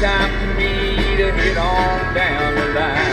time for me to hit on down the line.